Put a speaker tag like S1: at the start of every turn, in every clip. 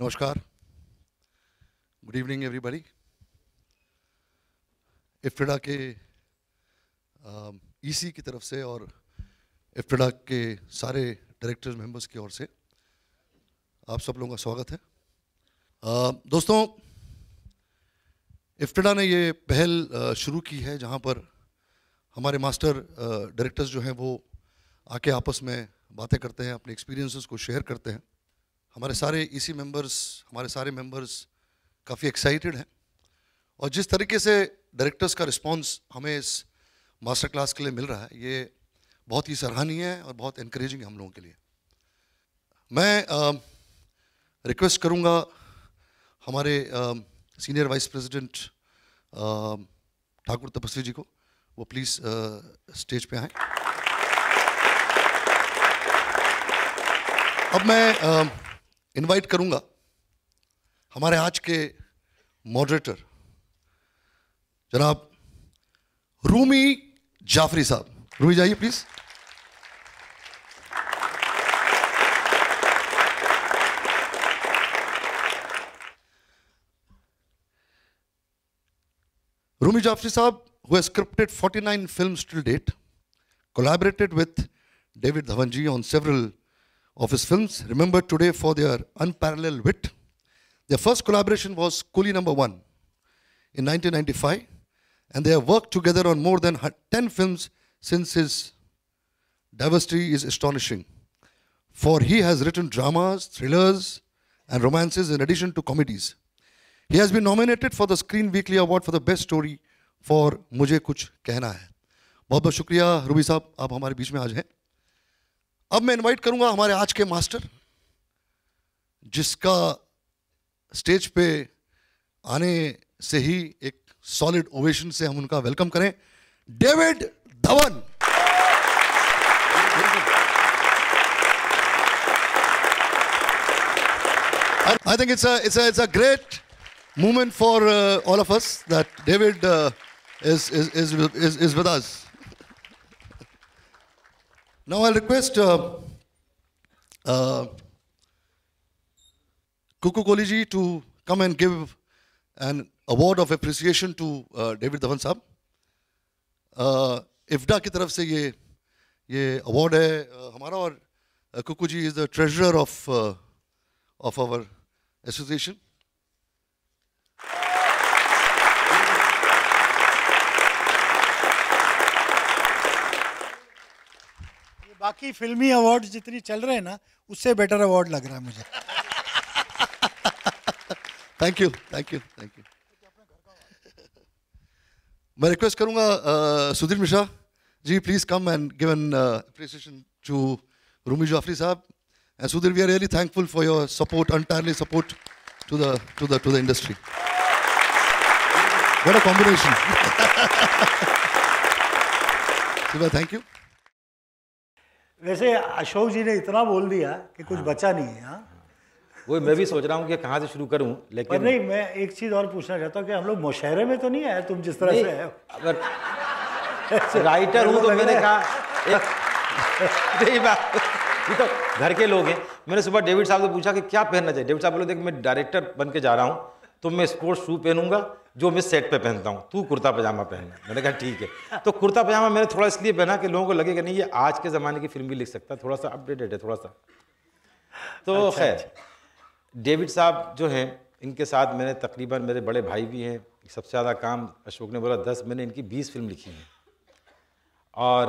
S1: नमस्कार good evening everybody इफ्तडा के EC की तरफ़ से और इफ्तडा के सारे डायरेक्टर्स मेंबर्स की ओर से आप सब लोगों का स्वागत है uh, दोस्तों इफ्तडा ने ये पहल शुरू की है जहाँ पर हमारे मास्टर डायरेक्टर्स जो हैं वो आके आपस में बातें करते हैं अपने एक्सपीरियंसेस को शेयर करते हैं हमारे सारे ईसी मेंबर्स हमारे सारे मेंबर्स काफ़ी एक्साइटेड हैं। और जिस तरीके से डायरेक्टर्स का रिस्पांस हमें इस मास्टर क्लास के लिए मिल रहा है ये बहुत ही सराहनीय है और बहुत इनक्रेजिंग है हम लोगों के लिए। मैं रिक्वेस्ट करूँगा हमारे आ, senior vice president Thakur Tapasvi ji को वो प्लीज़ स्टेज पे आए। अब मैं इनवाइट करूँगा। हमारे आज के मॉडरेटर जनाब रूमी जाफरी साहब। रूमी जाइए प्लीज़ रूमी जाफरी साहब who scripted 49 films till date collaborated with David Dhawan ji on several of his films, remembered today for their unparalleled wit. Their first collaboration was Coolie Number One in 1995, and they have worked together on more than 10 films since his diversity is astonishing. For he has written dramas, thrillers, and romances in addition to comedies. He has been nominated for the Screen Weekly Award for the Best Story for मुझे कुछ कहना है बहुत बहुत शुक्रिया Ruby साहब आप हमारे बीच में आज हैं अब मैं इनवाइट करूँगा हमारे आज के मास्टर जिसका स्टेज पे आने से ही एक सॉलिड ओवेशन से हम उनका वेलकम करें David Dhawan I think it's it's it's a great movement for all of us that David is is is is with us Now I'll request uh, uh, Kuku Koliji to come and give an award of appreciation to uh, David Dhawan साहब uh, इफ्डा की तरफ से ये ये award है uh, हमारा और Kuku ji is the treasurer of of our association
S2: बाकी फिल्मी अवार्ड जितनी चल रहे हैं ना, उससे बेटर अवार्ड लग रहा है मुझे।
S1: Thank you thank you thank you मैं रिक्वेस्ट करूँगा Sudhir Mishra ji please come and give an appreciation to Rumi Jafri साहब. And Sudhir we are really thankful for your support entirely support to the to the to the industry what a combination. Thank you
S2: वैसे अशोक जी ने इतना बोल दिया कि कुछ हाँ। बचा नहीं है हाँ।
S3: वो मैं भी सोच रहा हूँ कि कहाँ से शुरू करूँ
S2: पर
S3: लेकिन
S2: नहीं मैं एक चीज़ और पूछना चाहता हूँ कि हम लोग मुशहरे में तो नहीं आए? तुम जिस तरह से है।
S3: अगर राइटर हूँ तो मैंने कहा एक बात ये तो घर के लोग हैं। मैंने सुबह डेविड साहब से पूछा कि क्या पहनना चाहिए? डेविड साहब बोले देख मैं डायरेक्टर बन के जा रहा हूँ तो मैं स्पोर्ट्स शू पहनूँगा जो मैं सेट पे पहनता हूँ। तू कुर्ता पजामा पहनना। मैंने कहा ठीक है। तो कुर्ता पजामा मैंने थोड़ा इसलिए पहना कि लोगों को लगे कि नहीं ये आज के ज़माने की फ़िल्म भी लिख सकता है। थोड़ा सा अपडेटेड है थोड़ा सा। तो अच्छा, खैर डेविड साहब जो हैं इनके साथ मैंने तकरीबन मेरे बड़े भाई भी हैं। सबसे ज़्यादा काम अशोक ने बोला दस मैंने इनकी बीस फ़िल्म लिखी हैं। और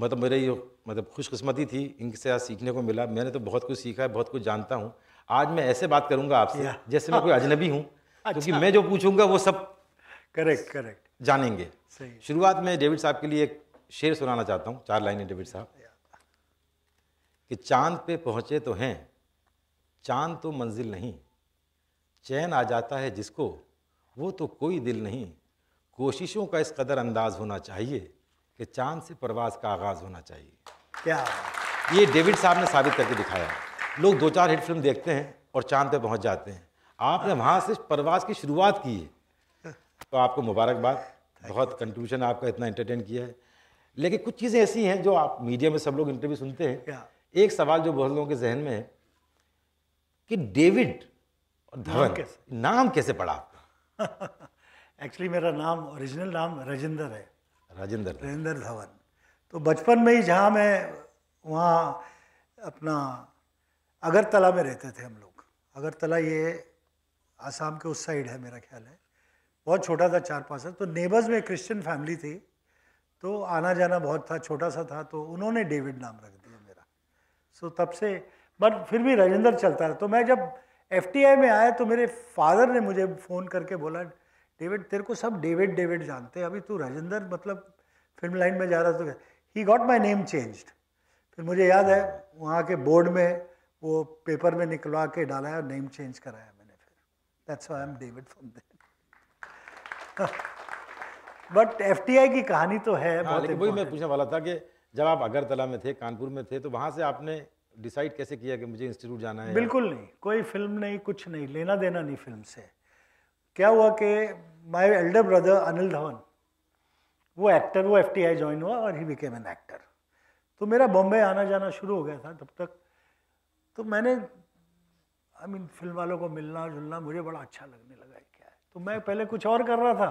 S3: मतलब मेरे ये मतलब खुशकस्मती थी इनके साथ सीखने को मिला। मैंने तो बहुत कुछ सीखा है बहुत कुछ जानता हूँ। आज मैं ऐसे बात करूँगा आपसे जैसे मैं कोई अजनबी हूँ। क्योंकि मैं जो पूछूँगा वो सब
S2: करेक्ट करेक्ट
S3: जानेंगे।
S2: सही।
S3: शुरुआत में डेविड साहब के लिए एक शेर सुनाना चाहता हूँ चार लाइनें डेविड साहब। कि चाँद पे पहुँचे तो हैं चाँद तो मंजिल नहीं। चैन आ जाता है जिसको वो तो कोई दिल नहीं। कोशिशों का इस कदर अंदाज होना चाहिए कि चाँद से प्रवास का आगाज़ होना चाहिए।
S2: क्या
S3: ये डेविड साहब ने साबित करके दिखाया। लोग दो चार हिट फ़िल्म देखते हैं और चाँद पे पहुँच जाते हैं। आपने वहाँ से प्रवास की शुरुआत की है। तो आपको मुबारकबाद। बहुत कंक्लूजन आपका इतना एंटरटेन किया है। लेकिन कुछ चीज़ें ऐसी हैं जो आप मीडिया में सब लोग इंटरव्यू सुनते हैं। एक सवाल जो बहुत लोगों के जहन में है कि डेविड और धवन
S2: कैसे?
S3: नाम कैसे पड़ा आपका?
S2: एक्चुअली मेरा नाम ओरिजिनल नाम राजेंद्र है।
S3: राजेंद्र।
S2: राजेंद्र धवन। तो बचपन में ही जहाँ मैं वहाँ अपना अगरतला में रहते थे हम लोग। अगरतला ये आसाम के उस साइड है मेरा ख्याल है। बहुत छोटा था चार पाँच साल। तो नेबर्स में क्रिश्चियन फैमिली थी। तो आना जाना बहुत था छोटा सा था। तो उन्होंने डेविड नाम रख दिया मेरा। सो so, तब से बट फिर भी राजेंद्र चलता रहा। तो मैं जब एफटीआई में आया तो मेरे फादर ने मुझे फ़ोन करके बोला डेविड तेरे को सब डेविड डेविड जानते हैं। अभी तू राजेंद्र मतलब फ़िल्म लाइन में जा रहा तो he got my name changed फिर मुझे याद है वहाँ के बोर्ड में वो पेपर में निकलवा के डाला है और नेम चेंज कराया that's I am David from there but F की कहानी तो है
S3: हाँ
S2: बहुत
S3: लेकिन वही मैं पूछने वाला था कि जब आप अगरतला में थे कानपुर में थे तो वहाँ से आपने डिसाइड कैसे किया कि मुझे इंस्टीट्यूट जाना है?
S2: बिल्कुल नहीं। कोई फ़िल्म नहीं कुछ नहीं लेना देना नहीं फ़िल्म से। क्या हुआ कि my elder brother Anil Dhawan वो एक्टर वो एफ़ ज्वाइन हुआ और ही बिकेम एन एक्टर तो मेरा बॉम्बे आना जाना शुरू हो गया था तब तक। तो मैंने आई मीन फ़िल्म वालों को मिलना जुलना मुझे बड़ा अच्छा लगने लगा है क्या? है तो मैं पहले कुछ और कर रहा था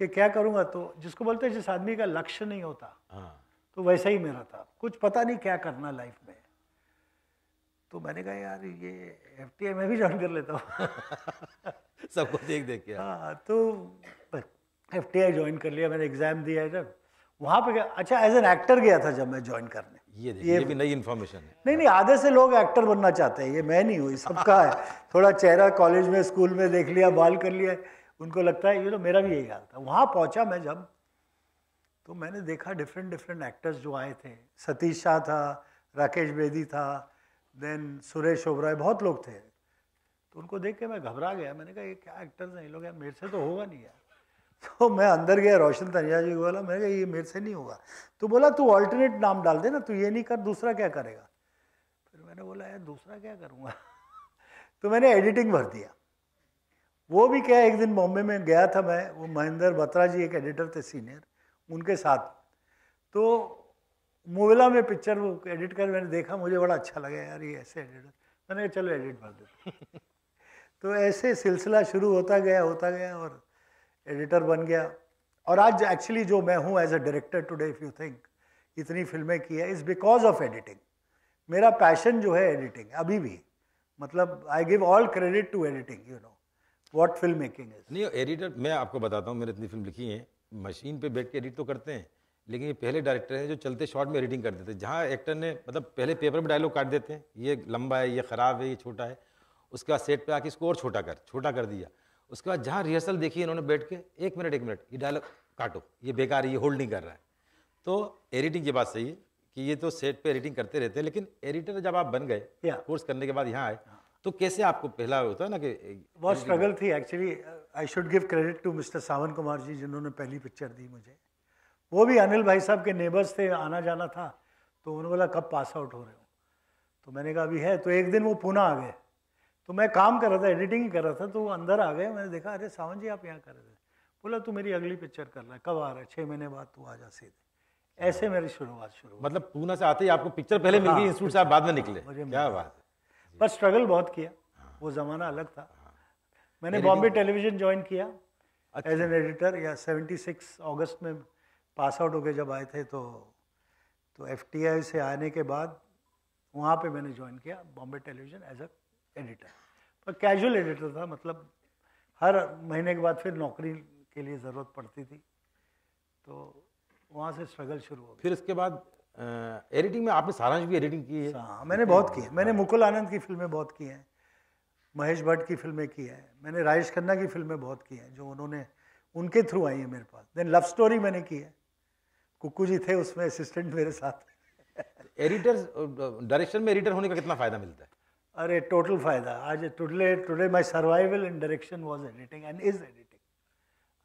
S2: कि क्या करूँगा? तो जिसको बोलते हैं जिस आदमी का लक्ष्य नहीं होता
S3: हाँ।
S2: तो वैसा ही मेरा था। कुछ पता नहीं क्या करना लाइफ में। तो मैंने कहा यार ये एफ़ टी मैं भी ज्वाइन कर लेता हूँ।
S3: सबको देख देख के।
S2: हाँ तो एफ़ टी आई ज्वाइन कर लिया मैंने एग्ज़ाम दिया जब। वहाँ पे गया अच्छा एज एन एक्टर गया था जब मैं ज्वाइन करने।
S3: ये देखिए ये भी नई इन्फॉर्मेशन है।
S2: नहीं नहीं आधे से लोग एक्टर बनना चाहते हैं ये मैं नहीं हूँ सबका है। थोड़ा चेहरा कॉलेज में स्कूल में देख लिया बाल कर लिया उनको लगता है ये तो मेरा भी यही हाल था। वहाँ पहुँचा मैं जब तो मैंने देखा डिफरेंट डिफरेंट एक्टर्स जो आए थे। सतीश शाह था राकेश बेदी था देन सुरेश ओबराय बहुत लोग थे। तो उनको देख के मैं घबरा गया। मैंने कहा ये क्या एक्टर्स हैं? ये लोग यार मेरे से तो होगा नहीं यार। तो मैं अंदर गया, रोशन तनिया जी बोला, मैंने कहा, ये मेरे से नहीं होगा। तो बोला, तू ऑल्टरनेट नाम डाल दे ना तू ये नहीं कर, दूसरा क्या करेगा? फिर मैंने बोला, यार, दूसरा क्या करूँगा? तो मैंने एडिटिंग भर दिया। वो भी क्या, एक दिन बॉम्बे में गया था मैं, वो महेंद्र बत्रा जी, एक एडिटर थे सीनियर उनके साथ। तो मोविला में पिक्चर वो एडिट कर, मैंने देखा, मुझे बड़ा अच्छा लगा, यार, ये ऐसे एडिटर मैंने कहा, चलो एडिट भर देते तो ऐसे सिलसिला शुरू होता गया होता गया और एडिटर बन गया। और आज एक्चुअली जो मैं हूँ as a director today if you think इतनी फ़िल्में की है इज़ बिकॉज़ ऑफ़ एडिटिंग मेरा पैशन जो है एडिटिंग अभी भी। मतलब I give all credit to editing you know what film making is
S3: नहीं एडिटर मैं आपको बताता हूँ, मैंने इतनी फ़िल्म लिखी है। मशीन पे बैठ के एडिट तो करते हैं, लेकिन ये पहले डायरेक्टर हैं जो चलते शॉट में एडिटिंग कर देते हैं जहाँ एक्टर ने मतलब पहले पेपर में डायलॉग काट देते हैं, ये लंबा है, ये ख़राब है, ये छोटा है। उसके सेट पे आके इसको और छोटा कर छोटा कर दिया। उसके बाद जहाँ रिहर्सल देखी इन्होंने बैठ के एक मिनट एक मिनट ये डायलॉग काटो ये बेकार है ये होल्ड नहीं कर रहा है। तो एडिटिंग की बात सही है कि ये तो सेट पे एडिटिंग करते रहते हैं लेकिन एडिटर जब आप बन गए कोर्स करने के बाद यहाँ आए तो कैसे आपको पहला होता है ना कि
S2: बहुत स्ट्रगल थी actually I should give credit to mister Sawan Kumar ji जिन्होंने पहली पिक्चर दी मुझे। वो भी अनिल भाई साहब के नेबर्स थे आना जाना था तो उन्होंने बोला कब पास आउट हो रहे हो? तो मैंने कहा अभी है। तो एक दिन वो पूना आ गए। तो मैं काम कर रहा था एडिटिंग कर रहा था तो वो अंदर आ गए। मैंने देखा अरे सावन जी आप यहाँ कर रहे थे बोला तू मेरी अगली पिक्चर कर रहा है। कब आ रहा है? छः महीने बाद तू आ जा सीधे। ऐसे मेरी शुरुआत शुरू
S3: मतलब पूना से आते ही आपको पिक्चर पहले मिल गई इंस्टीट्यूट से आप बाद में निकले।
S2: हाँ,
S3: क्या बात
S2: पर स्ट्रगल बहुत किया। वो ज़माना अलग था। मैंने बॉम्बे टेलीविज़न ज्वाइन किया एज एन एडिटर या 76 अगस्त में पास आउट होके जब आए थे तो तो एफटीआई से आने के बाद वहाँ पे मैंने ज्वाइन किया Bombay television as a editor. पर कैजुअल एडिटर था मतलब हर महीने के बाद फिर नौकरी के लिए ज़रूरत पड़ती थी तो वहाँ से स्ट्रगल शुरू हो गया।
S3: फिर इसके बाद एडिटिंग में आपने सारांश भी एडिटिंग की है?
S2: हाँ मैंने बहुत की है। मैंने मुकुल आनंद की फ़िल्में बहुत की हैं महेश भट्ट की फ़िल्में की हैं मैंने राजेश खन्ना की फ़िल्में बहुत की हैं जो उन्होंने उनके थ्रू आई हैं मेरे पास। देन लव स्टोरी मैंने की है। कुक्कू जी थे उसमें असिस्टेंट मेरे साथ।
S3: एडिटर डायरेक्शन में एडिटर होने का कितना फ़ायदा मिलता है?
S2: अरे टोटल फ़ायदा. आज today today my survival in direction was editing and is editing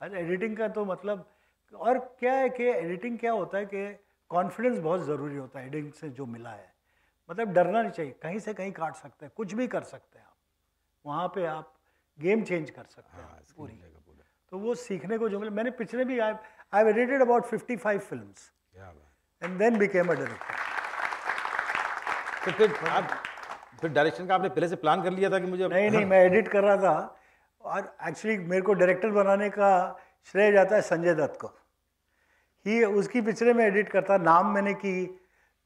S2: आज एडिटिंग का तो मतलब और क्या है कि एडिटिंग क्या होता है कि कॉन्फिडेंस बहुत ज़रूरी होता है एडिटिंग से जो मिला है. मतलब डरना नहीं चाहिए. कहीं से कहीं काट सकते हैं. कुछ भी कर सकते हैं आप. वहाँ पे आप गेम चेंज कर सकते हैं पूरी. तो वो सीखने को जो मिला मैंने पिछले भी I I edited about 55 films
S3: क्या बात
S2: and then became a director
S3: तो फिर आप फिर डायरेक्शन का आपने पहले से प्लान कर लिया था कि मुझे
S2: नहीं नहीं मैं एडिट कर रहा था। और एक्चुअली मेरे को डायरेक्टर बनाने का श्रेय जाता है संजय दत्त को। ही उसकी पिक्चरें में एडिट करता नाम मैंने की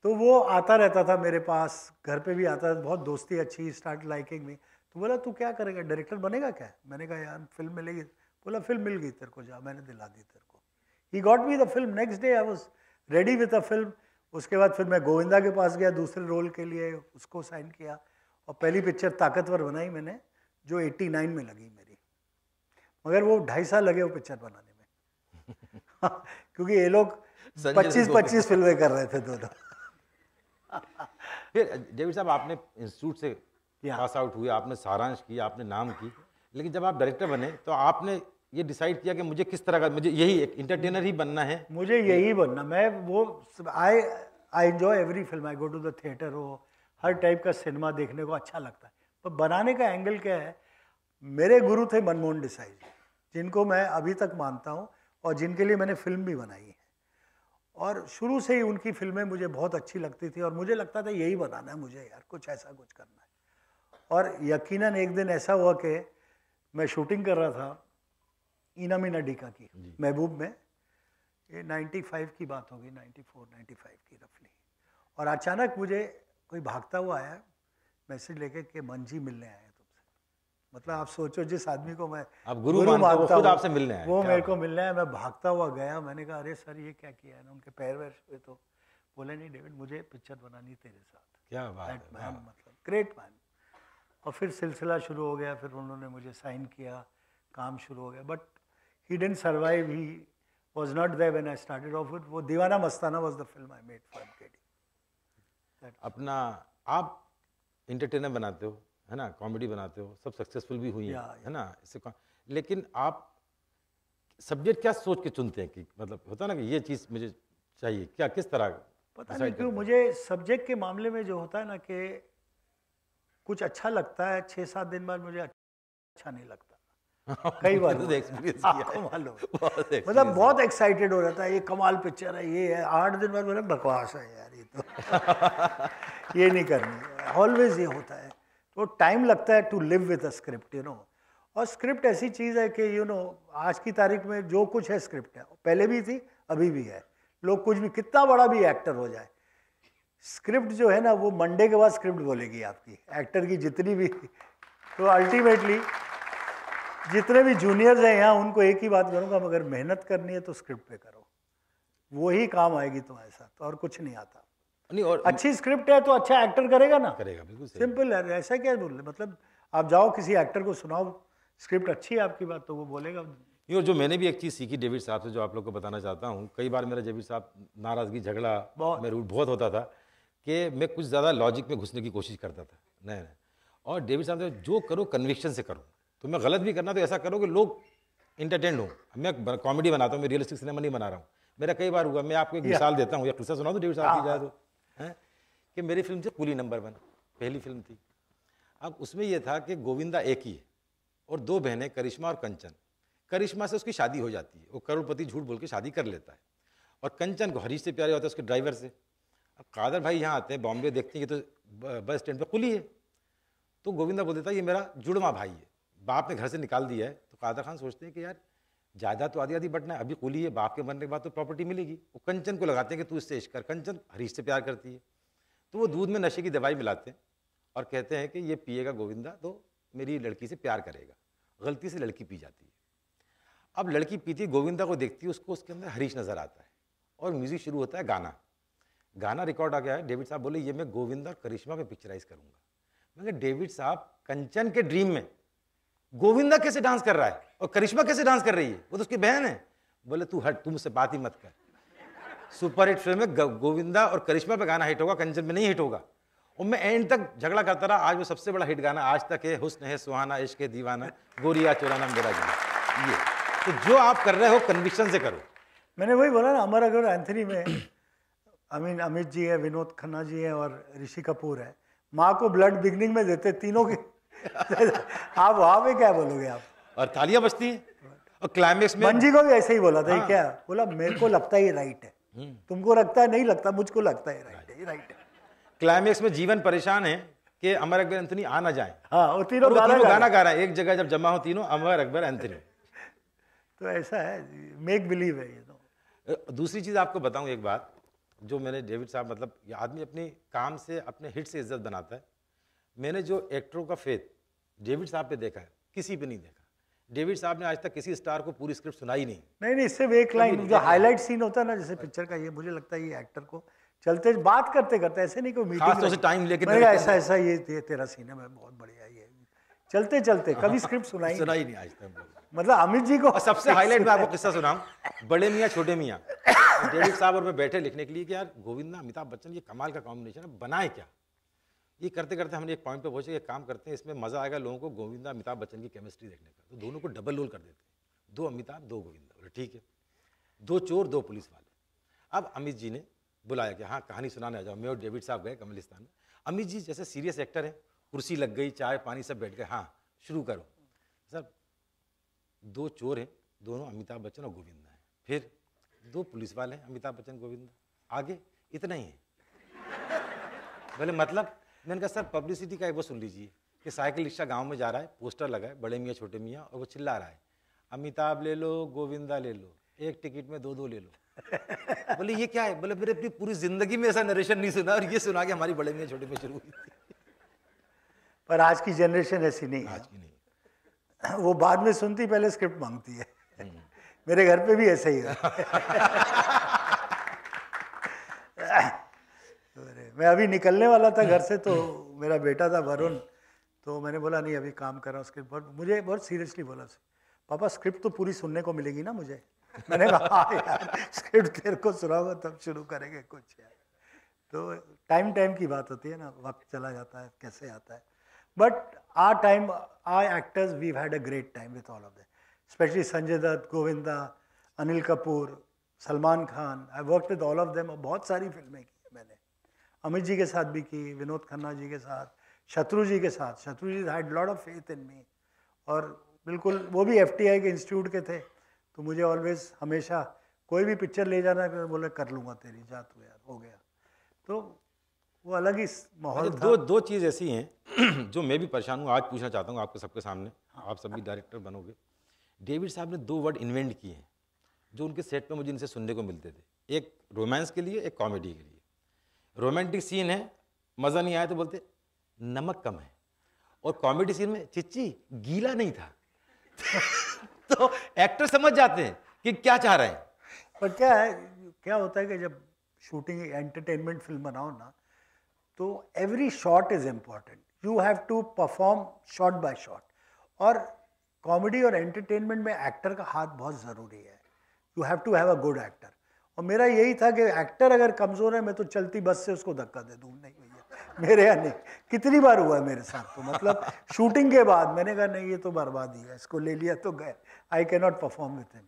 S2: तो वो आता रहता था मेरे पास घर पे भी आता था बहुत दोस्ती अच्छी स्टार्ट लाइकिंग में तो बोला तू क्या करेगा डायरेक्टर बनेगा क्या? मैंने कहा यार फ़िल्म मिलेगी। बोला फ़िल्म मिल गई तेरे को जा मैंने दिला दी तेरे को। He got me the film next day I was ready with a film उसके बाद फिर मैं गोविंदा के पास गया दूसरे रोल के लिए उसको साइन किया और पहली पिक्चर ताकतवर बनाई मैंने जो 89 में लगी मेरी। मगर वो ढाई साल लगे वो पिक्चर बनाने में। क्योंकि ये लोग
S3: संजय
S2: 25
S3: दत्त
S2: 25 फ़िल्में कर रहे थे दोनों
S3: फिर डेविड साहब आपने इंस्टीट्यूट से पास आउट हुए आपने सारांश किया आपने नाम की लेकिन जब आप डायरेक्टर बने तो आपने ये डिसाइड किया कि मुझे किस तरह का, मुझे यही एक इंटरटेनर ही बनना है।
S2: मुझे यही बनना, मैं वो I I enjoy every film I go to the theatre हो, हर टाइप का सिनेमा देखने को अच्छा लगता है। पर बनाने का एंगल क्या है? मेरे गुरु थे मनमोहन देसाई जिनको मैं अभी तक मानता हूँ और जिनके लिए मैंने फ़िल्म भी बनाई है। और शुरू से ही उनकी फ़िल्में मुझे बहुत अच्छी लगती थी और मुझे लगता था यही बनाना है मुझे यार, कुछ ऐसा कुछ करना है। और यकीनन एक दिन ऐसा हुआ कि मैं शूटिंग कर रहा था मीना डीका की। महबूब में। ये 95 की बात होगी 94 95 की रफली और अचानक मुझे कोई भागता हुआ आया मैसेज लेके कि मंजी मिलने आए तुमसे। मतलब आप सोचो जिस आदमी को मैं
S3: आप गुरु मानते हो, वो आपसे मिलने आए,
S2: वो मेरे को मिलने आया मैं भागता हुआ गया मैंने कहा अरे सर ये क्या किया है? ना उनके पैर वैर हुए तो बोले नहीं डेविड मुझे पिक्चर बनानी तेरे साथ।
S3: क्या बात है
S2: मैन मतलब ग्रेट मैन और फिर सिलसिला शुरू हो गया फिर उन्होंने मुझे साइन किया काम शुरू हो गया। But he didn't survive he was not there when I started off वो Deewana Mastana was the film I made for KD
S3: अपना आप इंटरटेनर बनाते हो है ना? कॉमेडी बनाते हो सब सक्सेसफुल भी हुई है है ना? इससे लेकिन आप सब्जेक्ट क्या सोच के चुनते हैं कि मतलब होता है ना कि ये चीज़ मुझे चाहिए क्या किस तरह
S2: पता नहीं क्यों मुझे सब्जेक्ट के मामले में जो होता है ना कि कुछ अच्छा लगता है छः सात दिन बाद मुझे अच्छा नहीं लगता? कई बार
S3: तो एक्सपीरियंस किया
S2: मालूम मतलब बहुत एक्साइटेड हो रहता है ये कमाल पिक्चर है ये है। आठ दिन बाद बोले बकवास है यार ये तो। ये नहीं करनी ऑलवेज ये होता है। तो टाइम लगता है to live with a script you know और स्क्रिप्ट ऐसी चीज़ है कि यू नो आज की तारीख में जो कुछ है स्क्रिप्ट है। पहले भी थी अभी भी है। लोग कुछ भी कितना बड़ा भी एक्टर हो जाए। स्क्रिप्ट जो है ना वो मंडे के बाद स्क्रिप्ट बोलेगी आपकी। एक्टर की जितनी भी। तो अल्टीमेटली जितने भी जूनियर्स हैं यहाँ उनको एक ही बात करूँगा मगर मेहनत करनी है तो स्क्रिप्ट पे करो। वही काम आएगी तुम्हारे साथ और कुछ नहीं आता।
S3: नहीं और
S2: अच्छी स्क्रिप्ट है तो अच्छा एक्टर करेगा ना।
S3: करेगा बिल्कुल
S2: सिंपल है ऐसा क्या बोल रहे मतलब आप जाओ किसी एक्टर को सुनाओ स्क्रिप्ट अच्छी है आपकी बात तो वो बोलेगा।
S3: ये और जो मैंने भी एक चीज़ सीखी डेविड साहब से जो आप लोग को बताना चाहता हूँ कई बार मेरा डेविड साहब नाराज़गी झगड़ा
S2: बहुत।
S3: में रूट बहुत होता था कि मैं कुछ ज़्यादा लॉजिक में घुसने की कोशिश करता था नहीं नहीं। और डेविड साहब जो करो कन्विक्शन से करो। तो मैं गलत भी करना तो ऐसा करो कि लोग इंटरटेन हो। मैं कॉमेडी बनाता हूँ मैं रियलिस्टिक सिनेमा नहीं बना रहा हूँ। मेरा कई बार हुआ मैं आपको एक मिसाल देता हूँ या किस्सा सुना दो डेविड साहब की जाए तो हैं कि मेरी फ़िल्म थी कुली नंबर वन पहली फ़िल्म थी। अब उसमें यह था कि गोविंदा एक ही है और दो बहनें करिश्मा और कंचन। करिश्मा से उसकी शादी हो जाती है वो करोड़पति झूठ बोल के शादी कर लेता है। और कंचन को हरीश से प्यारे होता है उसके ड्राइवर से। अब कादर भाई यहाँ आते हैं बॉम्बे देखते हैं कि तो बस स्टैंड पर कुली है। तो गोविंदा बोल देता है ये मेरा जुड़वा भाई है। बाप ने घर से निकाल दिया है तो कादर खान सोचते हैं कि यार जायदाद तो आधी आधी बटना है, अभी कुली है, बाप के बनने के बाद तो प्रॉपर्टी मिलेगी। वो कंचन को लगाते हैं कि तू इससे इश्क कर, कंचन हरीश से प्यार करती है। तो वो दूध में नशे की दवाई मिलाते हैं और कहते हैं कि ये पिएगा गोविंदा तो मेरी लड़की से प्यार करेगा। गलती से लड़की पी जाती है। अब लड़की पीती गोविंदा को देखती है, उसको उसके अंदर हरीश नज़र आता है और म्यूज़िक शुरू होता है गाना। गाना रिकॉर्ड आ गया है, डेविड साहब बोले, ये मैं गोविंदा और करिश्मा पे पिक्चराइज करूँगा। मैं डेविड साहब, कंचन के ड्रीम में गोविंदा कैसे डांस कर रहा है? और करिश्मा कैसे डांस कर रही है? वो तो उसकी बहन है। बोले, तू हट तुम मुझसे बात ही मत कर। सुपर हिट फ़िल्म में गोविंदा और करिश्मा पे गाना हिट होगा कंचन में नहीं हिट होगा। और मैं एंड तक झगड़ा करता रहा। आज वो सबसे बड़ा हिट गाना आज तक है, हुस्न है, सुहाना, इश्क है, दीवाना, गोरिया, चोराना, मेरा गाना ये। तो जो आप कर रहे हो कन्विक्शन से करो।
S2: मैंने वही बोला ना, अमर अगर एंथनी में आई मीन अमित जी है, विनोद खन्ना जी है और ऋषि कपूर है, माँ को ब्लड बिगनिंग में देते, तीनों के आप वहाँ पे क्या बोलोगे आप?
S3: और तालियाँ बजती हैं? और क्लाइमेक्स में
S2: मंजी को भी ऐसे ही बोला था ये क्या? बोला मेरे को लगता है ये राइट है। तुमको लगता है नहीं लगता मुझको लगता है राइट है ये राइट है।
S3: क्लाइमेक्स में जीवन परेशान है कि अमर अकबर एंथनी आ ना जाए।
S2: हाँ
S3: और
S2: तीनों
S3: वो
S2: गाना
S3: गाना गा रहा है। एक जगह जब जमा हो तीनों अमर अकबर एंथनी।
S2: तो ऐसा है मेक बिलीव है ये तो।
S3: दूसरी चीज़ आपको बताऊँ एक बात जो मैंने डेविड साहब मतलब ये आदमी अपने काम से अपने हिट से इज़्ज़त बनाता है। मैंने जो एक्टरों का फेथ डेविड साहब पे देखा है किसी पे नहीं देखा। डेविड साहब ने आज तक किसी स्टार को पूरी स्क्रिप्ट सुनाई नहीं।
S2: नहीं नहीं सिर्फ़ एक लाइन जो हाईलाइट सीन होता है ना जैसे पिक्चर का ये मुझे लगता है ये एक्टर को चलते बात करते करते ऐसे नहीं कोई
S3: तौर से टाइम लेके
S2: ऐसा ऐसा ये तेरा सीन है बहुत बढ़िया ये। चलते चलते कभी स्क्रिप्ट सुनाई
S3: सुनाई नहीं आज तक।
S2: मतलब अमित जी को
S3: सबसे हाईलाइट मैं आपको किस्सा सुनाऊं बड़े मियाँ छोटे मियाँ। डेविड साहब और मैं बैठे लिखने के लिए कि यार गोविंदा अमिताभ बच्चन ये कमाल का कॉम्बिनेशन है बनाए क्या? ये करते करते हमने एक पॉइंट पे पहुँचे, एक काम करते हैं, इसमें मज़ा आएगा लोगों को गोविंदा, अमिताभ बच्चन की केमिस्ट्री देखने का। तो दोनों को डबल रोल कर देते हैं। दो अमिताभ, दो गोविंदा। बोले, ठीक है। दो चोर, दो पुलिस वाले। अब अमित जी ने बुलाया कि हाँ कहानी सुनाने आ जाओ। मैं और डेविड साहब गए कमलिस्तान में। अमित जी जैसे सीरियस एक्टर हैं, कुर्सी लग गई, चाय पानी सब बैठ गए। हाँ शुरू करो। सर, दो चोर हैं, दोनों अमिताभ बच्चन और गोविंदा हैं। फिर दो पुलिस वाले हैं, अमिताभ बच्चन, गोविंदा। आगे इतना ही है। बोले मतलब? मैंने कहा सर पब्लिसिटी का एक वो सुन लीजिए कि साइकिल रिक्शा गाँव में जा रहा है पोस्टर लगा है बड़े मियाँ छोटे मियाँ और वो चिल्ला रहा है अमिताभ ले लो गोविंदा ले लो एक टिकट में दो दो ले लो। बोले ये क्या है? बोले मेरे अपनी पूरी ज़िंदगी में ऐसा नरेशन नहीं सुना और ये सुना के हमारी बड़े मियाँ छोटे मियाँ शुरू हुई थी।
S2: पर आज की जनरेशन ऐसी नहीं
S3: आज की नहीं
S2: वो बाद में सुनती पहले स्क्रिप्ट मांगती है। मेरे घर पे भी ऐसा ही है अरे, मैं अभी निकलने वाला था घर से तो मेरा बेटा था वरुण। तो मैंने बोला, नहीं, अभी काम कर रहा हूँ स्क्रिप्ट पर मुझे बहुत सीरियसली बोला पापा स्क्रिप्ट तो पूरी सुनने को मिलेगी ना मुझे? मैंने कहा हाँ यार स्क्रिप्ट तेरे को सुनाऊँगा, तब शुरू करेंगे कुछ यार। तो टाइम टाइम की बात होती है ना, वक्त चला जाता है, कैसे आता है। But our time our actors we had a great time with all of them specially Sanjay Dutt Govinda Anil Kapoor Salman Khan I work with all of them बहुत सारी फ़िल्में की अमित जी के साथ भी की विनोद खन्ना जी के साथ शत्रु जी के साथ। Shatru ji had lot of faith in me और बिल्कुल वो भी एफटीआई के इंस्टीट्यूट के थे। तो मुझे ऑलवेज हमेशा कोई भी पिक्चर ले जाना तो बोले कर लूँगा तेरी जा तू यार हो गया। तो वो अलग ही माहौल
S3: अच्छा,
S2: था।
S3: दो दो चीज़ ऐसी हैं जो मैं भी परेशान हूँ। आज पूछना चाहता हूँ आपके सबके सामने। आप सब भी डायरेक्टर बनोगे। डेविड साहब ने दो वर्ड इन्वेंट किए हैं जो उनके सेट पे मुझे इनसे सुनने को मिलते थे। एक रोमांस के लिए एक कॉमेडी के लिए। रोमांटिक सीन है, मज़ा नहीं आया तो बोलते, नमक कम है। और कॉमेडी सीन में, चिच्ची, गीला नहीं था। तो एक्टर समझ जाते हैं कि क्या चाह रहे हैं।
S2: पर क्या है, क्या होता है कि जब शूटिंग एंटरटेनमेंट फ़िल्म बनाओ ना तो every shot is important you have to perform shot by shot और कॉमेडी और एंटरटेनमेंट में एक्टर का हाथ बहुत ज़रूरी है। You have to have a good actor और मेरा यही था कि एक्टर अगर कमज़ोर है मैं तो चलती बस से उसको धक्का दे दूँ। नहीं भैया मेरे यहाँ नहीं। कितनी बार हुआ है मेरे साथ तो? मतलब शूटिंग के बाद मैंने कहा नहीं ये तो बर्बादी है इसको ले लिया तो गए। I can not perform with him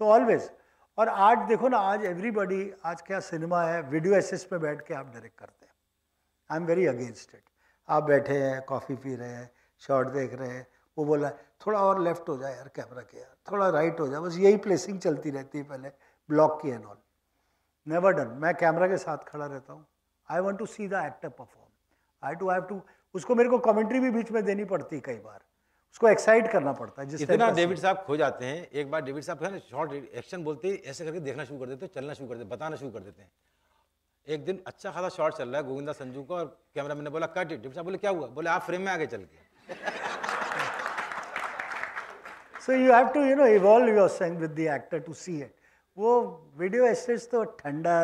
S2: तो ऑलवेज और आज देखो ना आज एवरीबॉडी आज क्या सिनेमा है वीडियो एसेस पे बैठ के आप डायरेक्ट करते हैं। I am very against it आप बैठे हैं कॉफ़ी पी रहे हैं शॉर्ट देख रहे हैं वो बोला है, थोड़ा और लेफ़्ट हो जाए यार कैमरा के यार थोड़ा राइट हो जाए बस यही प्लेसिंग चलती रहती है पहले। ब्लॉक की एंड ऑल नेवर डन मैं कैमरा के साथ खड़ा रहता हूँ। I want to see the actor perform I to have to उसको मेरे को कमेंट्री भी बीच में देनी पड़ती है कई बार। उसको एक्साइट करना पड़ता है जिस टाइप
S3: इतना डेविड साहब खो जाते हैं। एक बार डेविड साहब शॉर्ट एक्शन बोलते ही ऐसे करके देखना शुरू कर देते हैं चलना शुरू कर देते हैं बताना शुरू कर देते हैं। एक दिन अच्छा खासा शॉट चल रहा है गोविंदा संजू का और कैमरामैन ने बोला कट डेविड साहब बोले क्या हुआ? बोले आप फ्रेम में आगे चल के।
S2: So you have to you know evolve your scene with the actor to see it वो वीडियो एस्टेट्स तो ठंडा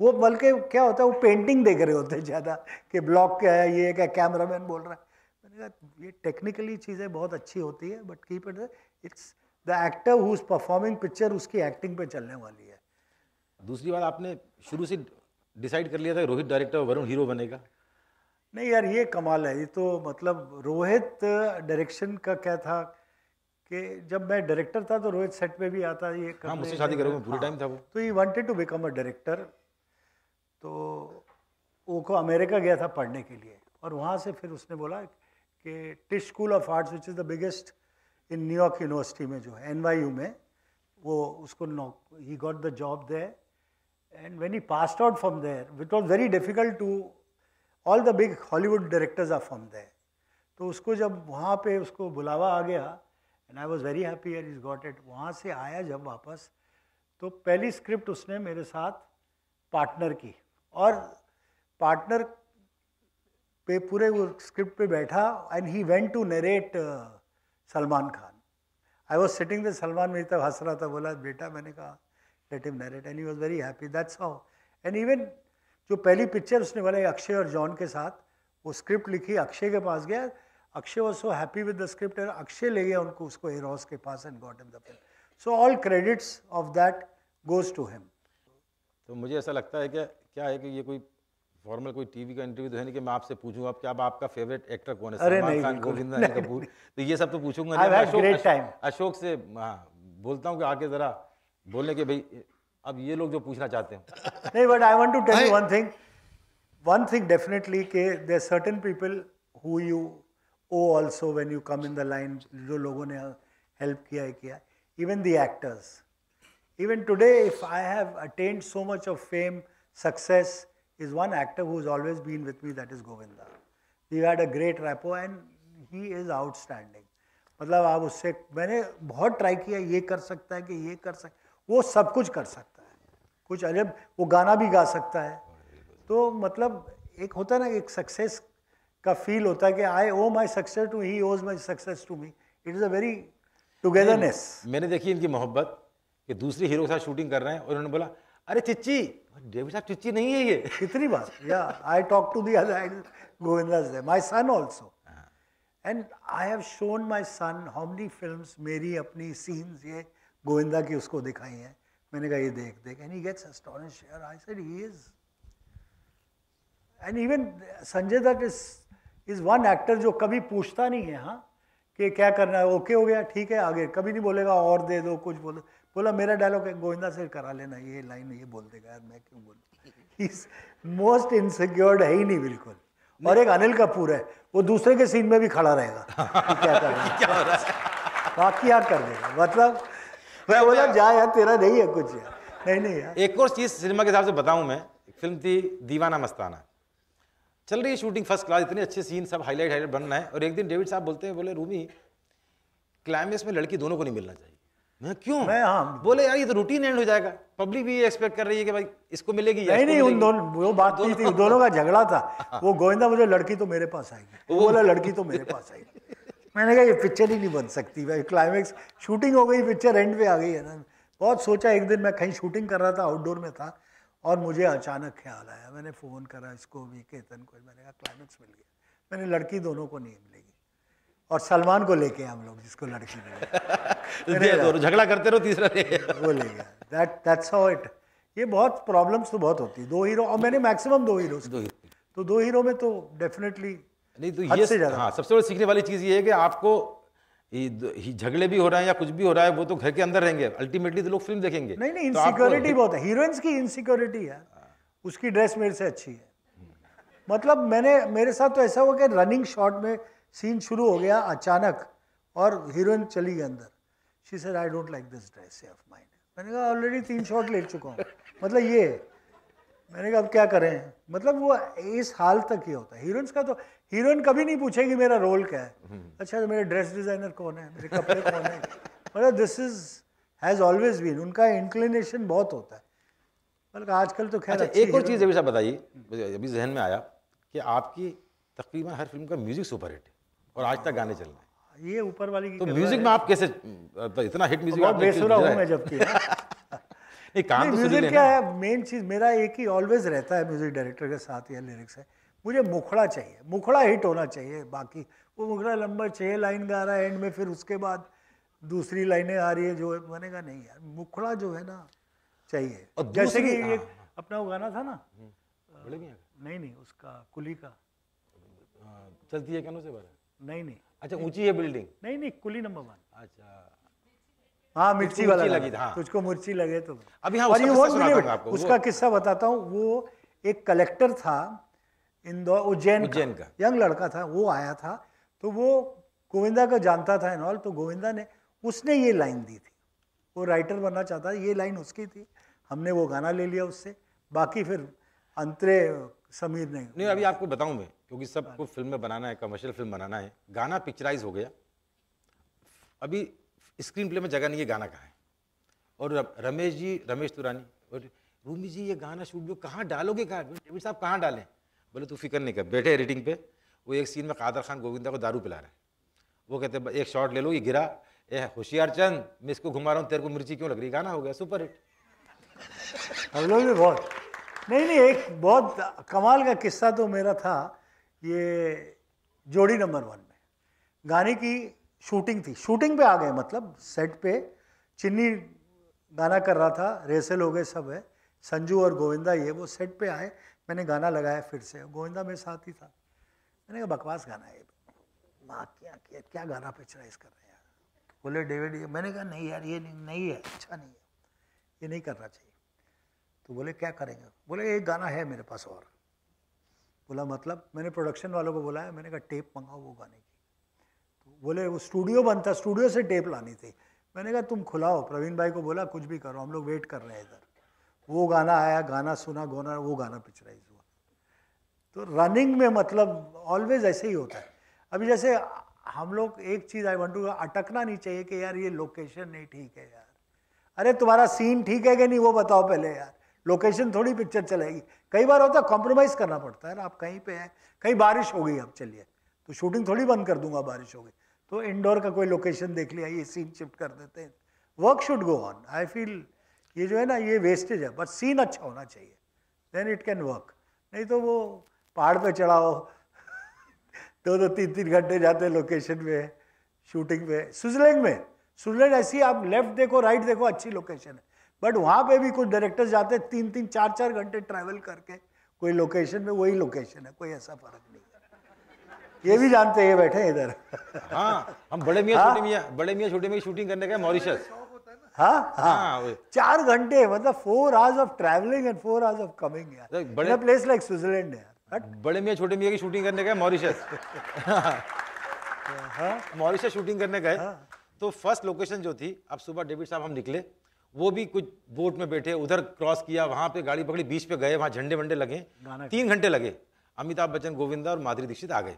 S2: वो बल्कि क्या होता है वो पेंटिंग देख रहे होते हैं ज़्यादा कि ब्लॉक क्या है ये क्या कैमरामैन बोल रहा है। मैंने कहा ये टेक्निकली चीज़ें बहुत अच्छी होती है but keep it it's the actor who is performing picture उसकी एक्टिंग पे चलने वाली है.
S3: दूसरी बात आपने शुरू से डिसाइड कर लिया था रोहित डायरेक्टर वरुण हीरो बनेगा?
S2: नहीं यार ये कमाल है। ये तो मतलब रोहित डायरेक्शन का क्या था? कि जब मैं डायरेक्टर था तो रोहित सेट पे भी आता ये
S3: हाँ मुझसे शादी करोगे पूरे टाइम था वो।
S2: तो he wanted to become a director तो वो को अमेरिका गया था पढ़ने के लिए और वहाँ से फिर उसने बोला कि Tisch school of arts which is the biggest in New York university में जो है NYU में वो उसको he got the job there and when he passed out from there which was very difficult to all the big Hollywood directors are from there तो उसको जब वहाँ पे उसको बुलावा आ गया and I was very happy and is got it वहाँ से आया जब वापस तो पहली स्क्रिप्ट उसने मेरे साथ पार्टनर की। और पार्टनर पे पूरे वो स्क्रिप्ट पे बैठा and he went to narrate Salman Khan. I was sitting the Salman मेरी तब हंस रहा था, बोला, बेटा, मैंने कहा let him narrate and he was very happy that's how and even जो पहली पिक्चर उसने बोला अक्षय और जॉन के साथ, वो स्क्रिप्ट लिखी, अक्षय के पास गया। Akshay was so happy with the script और अक्षय ले गया उनको उसको एरोस के पास and got in the film so all credits of that goes to him
S3: तो मुझे ऐसा लगता है कि क्या है कि ये कोई फॉर्मल कोई टीवी का इंटरव्यू तो है नहीं कि मैं आपसे पूछूँ अब क्या अब आपका फेवरेट एक्टर कौन है? सलमान खान। गोविंदा कपूर तो ये सब तो पूछूँगा नहीं। अशोक,
S2: great
S3: अशोक, से हाँ बोलता हूँ कि आके ज़रा बोलने के भाई अब ये लोग जो पूछना चाहते हैं।
S2: नहीं but I want to tell
S1: you
S2: one thing one thing definitely के there certain people who you oh also when you come in the line जो लोगों ने हेल्प किया है, किया even the actors even today if I have attend so much of fame success is one actor who is always been with me that is Govinda we had a great rapport and he is outstanding मतलब आप उससे, मैंने बहुत try किया, ये कर सकता है कि ये कर सक, वो सब कुछ कर सकता है। कुछ अजब, वो गाना भी गा सकता है। तो मतलब एक होता है ना एक सक्सेस का फील होता है कि I owe my success to he owes my success to me it is a very togetherness
S3: मैंने देखी इनकी मोहब्बत कि दूसरे हीरो के साथ शूटिंग कर रहे हैं और उन्होंने बोला अरे चिच्ची डेविड साहब चिच्ची नहीं है ये?
S2: कितनी बार? या I talk to the other Govindas they my son also and I have shown my son how many films मेरी अपनी सीन्स ये गोविंदा की उसको दिखाई हैं। मैंने कहा ये देख देख. And he gets astonish I said he is and even Sanjay Dutt is is one actor जो कभी पूछता नहीं है हाँ कि क्या करना है ओके हो गया ठीक है आगे कभी नहीं बोलेगा और दे दो कुछ बोलो बोला मेरा डायलॉग है गोविंदा से करा लेना ये लाइन ये बोल देगा यार मैं क्यों बोलूँ? मोस्ट इनसिक्योर्ड है ही नहीं बिल्कुल। और एक अनिल कपूर है वो दूसरे के सीन में भी खड़ा रहेगा क्या कर रहा है। बाकी क्या कर देगा मतलब मैं बोला जा यार तेरा नहीं है कुछ यार। नहीं नहीं यार।
S3: एक और चीज़ सिनेमा के हिसाब से बताऊँ मैं फ़िल्म थी दीवाना मस्ताना। चल रही है शूटिंग फ़र्स्ट क्लास इतने अच्छे सीन सब हाईलाइट हाईलाइट बन रहे हैं। और एक दिन डेविड साहब बोलते हैं बोले रूमी क्लाइमेक्स में लड़की दोनों को नहीं मिलना चाहिए। मैं क्यों?
S2: मैं हाँ।
S3: बोले यार ये तो रूटीन एंड हो जाएगा। पब्लिक भी ये एक्सपेक्ट कर रही है कि भाई इसको मिलेगी
S2: नहीं नहीं उन दोनों वो बात नहीं थी दोनों का झगड़ा था। वो गोविंदा मुझे लड़की तो मेरे पास आएगी। वो बोला लड़की तो मेरे पास आएगी। मैंने कहा ये पिक्चर ही नहीं बन सकती भाई क्लाइमेक्स शूटिंग हो गई पिक्चर एंड पे आ गई है ना। बहुत सोचा एक दिन मैं कहीं शूटिंग कर रहा था आउटडोर में था। और मुझे अचानक ख्याल आया। मैंने फ़ोन करा इसको भी केतन को मैंने कहा क्लाइमेक्स मिल गया। मैंने लड़की दोनों को नहीं मिलेगी और सलमान को लेके हम लोग जिसको लड़की मिले।
S3: झगड़ा करते रहो तीसरा
S2: वो ले गया। दैट दैट्स हाउ इट ये बहुत प्रॉब्लम्स तो बहुत होती है। दो हीरो और मैंने मैक्सिमम दो हीरो
S3: दो hero।
S2: तो दो हीरो में तो डेफिनेटली
S3: नहीं तो ये। हाँ सबसे बड़ी सीखने वाली चीज़ ये है कि आपको ही झगड़े भी हो रहे हैं या कुछ भी हो रहा है वो तो घर के अंदर रहेंगे। अल्टीमेटली तो लोग फ़िल्म देखेंगे।
S2: नहीं नहीं इनसिक्योरिटी तो बहुत है। हीरोइंस की इनसिक्योरिटी है। उसकी ड्रेस मेरे से अच्छी है। मतलब मैंने मेरे साथ तो ऐसा हुआ कि रनिंग शॉट में सीन शुरू हो गया अचानक और हीरोइन चली गई अंदर। She said I don't like this dress of mind मैंने कहा ऑलरेडी तीन शॉट ले चुका हूँ। मतलब ये मैंने कहा अब क्या करें? मतलब वो इस हाल तक ही होता है। हीरोइंस का तो हीरोइन कभी नहीं पूछेगी मेरा रोल क्या है। अच्छा तो मेरे ड्रेस डिज़ाइनर कौन है? मेरे कपड़े कौन है? मतलब this is has always been उनका इंक्लिनेशन बहुत होता है। मतलब आजकल तो खैर
S3: अच्छा एक और चीज़ अभी साहब बताइए अभी जहन में आया कि आपकी तकरीबन हर फ़िल्म का म्यूज़िक सुपर हिट है और आज तक गाने चल रहे हैं।
S2: ये ऊपर वाली की
S3: तो म्यूज़िक में आप कैसे तो इतना हिट म्यूज़िक
S2: बेसुरा हूँ
S3: है?
S2: मैं जबकि।
S3: नहीं काम तो
S2: म्यूज़िक क्या
S3: है
S2: मेन चीज़ मेरा एक ही ऑलवेज रहता है म्यूज़िक डायरेक्टर के साथ या लिरिक्स है मुझे मुखड़ा चाहिए मुखड़ा हिट होना चाहिए बाकी वो मुखड़ा लंबा छः लाइन गा रहा है एंड में फिर उसके बाद दूसरी लाइनें आ रही है जो कहा नहीं यार मुखड़ा जो है ना चाहिए।
S3: और
S2: जैसे कि
S3: दूसरी-
S2: एक अपना वो गाना था ना नहीं नहीं उसका कुली का।
S3: हाँ, चलती है कनो से बारह?
S2: नहीं नहीं।
S3: अच्छा ऊँची है बिल्डिंग
S2: नहीं नहीं कुली नंबर वन
S3: अच्छा।
S2: हाँ मिर्ची वाला
S3: मिर्ची लगी था, हाँ।
S2: तुझको मिर्ची लगे तो।
S3: अभी हाँ, हूँ
S2: उसका किस्सा बताता हूँ वो एक कलेक्टर था इंदौर उज्जैन
S3: उज्जैन का।
S2: यंग लड़का था वो आया था तो वो गोविंदा को जानता था एंड ऑल तो गोविंदा ने उसने ये लाइन दी थी। वो राइटर बनना चाहता था ये लाइन उसकी थी। हमने वो गाना ले लिया उससे। बाकी फिर अंतरे समीर ने
S3: नहीं अभी आपको बताऊँ मैं क्योंकि सबको फ़िल्म में बनाना है कमर्शियल फ़िल्म बनाना है। गाना पिक्चराइज हो गया। अभी स्क्रीन प्ले में जगह नहीं है गाना कहाँ है? और रमेश जी रमेश तुरानी और रूमी जी ये गाना शूट भी कहाँ डालोगे कहाँ? डेविड साहब कहाँ डालें? बोले, तू फ़िक्र नहीं कर, बैठे एडिटिंग पे, वो एक सीन में कादर खान गोविंदा को दारू पिला रहा है। वो कहते, एक शॉट ले लो, ये गिरा। ए, होशियार चंद, मैं इसको घुमा रहा हूँ, तेरे को मिर्ची क्यों लग रही? गाना हो गया सुपर हिट
S2: हम लोग भी बहुत, नहीं नहीं, एक बहुत कमाल का किस्सा तो मेरा था, ये जोड़ी नंबर वन में। गाने की शूटिंग थी। शूटिंग पे आ गए मतलब सेट पे चिन्नी गाना कर रहा था रेसल हो गए सब है, संजू और गोविंदा ये वो सेट पे आए। मैंने गाना लगाया फिर से। गोविंदा मेरे साथ ही था। मैंने कहा बकवास गाना है माँ क्या क्या क्या गाना पिक्चराइज कर रहे हैं यार? बोले डेविड ये मैंने कहा नहीं यार ये नहीं, नहीं है अच्छा नहीं है। ये नहीं करना चाहिए। तो बोले क्या करेंगे? बोले एक गाना है मेरे पास और। बोला मतलब? मैंने प्रोडक्शन वालों को बोला है मैंने कहा टेप मंगाओ वो गाने की। तो बोले वो स्टूडियो बनता स्टूडियो से टेप लानी थी। मैंने कहा तुम खुलाओ। प्रवीण भाई को बोला कुछ भी करो हम लोग वेट कर रहे हैं इधर। वो गाना आया, गाना सुना, गोना, वो गाना पिक्चराइज हुआ। तो रनिंग में मतलब ऑलवेज ऐसे ही होता है। अभी जैसे हम लोग एक चीज़ आई वांट टू अटकना नहीं चाहिए कि यार ये लोकेशन नहीं ठीक है यार। अरे तुम्हारा सीन ठीक है कि नहीं वो बताओ पहले यार। लोकेशन थोड़ी पिक्चर चलेगी। कई बार होता है कॉम्प्रोमाइज़ करना पड़ता है आप कहीं पे हैं, कहीं बारिश हो गई अब चलिए। तो शूटिंग थोड़ी बंद कर दूँगा बारिश हो गई। तो इंडोर का कोई लोकेशन देख लिया, ये सीन शिफ्ट कर देते हैं। Work should go on I feel ये जो है ना ये वेस्टेज है बट सीन अच्छा होना चाहिए। देन इट कैन वर्क नहीं तो वो पहाड़ पे चढ़ाओ। दो दो तीन तीन घंटे जाते हैं लोकेशन में शूटिंग पे। स्विट्जरलैंड में स्विट्जरलैंड ऐसी आप लेफ़्ट देखो राइट देखो अच्छी लोकेशन है। बट वहाँ पे भी कुछ डायरेक्टर्स जाते हैं तीन तीन चार चार घंटे ट्रैवल करके। कोई लोकेशन में वही लोकेशन है कोई ऐसा फ़र्क नहीं है। ये भी जानते हैं बैठे इधर।
S3: हाँ हम बड़े मियाँ छोटे मियाँ बड़े मियाँ छोटे मियाँ शूटिंग करने गए मॉरिशस।
S2: हाँ हाँ।
S3: हाँ
S2: चार घंटे मतलब four hours of travelling and four hours of coming यार।
S3: बड़े-
S2: प्लेस लाइक स्विट्जरलैंड है यार।
S3: बड़े मियाँ छोटे मियाँ की शूटिंग करने गए मॉरिशस मॉरिशस शूटिंग करने गए। तो फ़र्स्ट लोकेशन जो थी अब सुबह डेविड साहब हम निकले वो भी कुछ बोट में बैठे उधर क्रॉस किया वहाँ पे गाड़ी पकड़ी बीच पे गए वहाँ झंडे वंडे लगे। तीन घंटे लगे। अमिताभ बच्चन गोविंदा और माधुरी दीक्षित आ गए।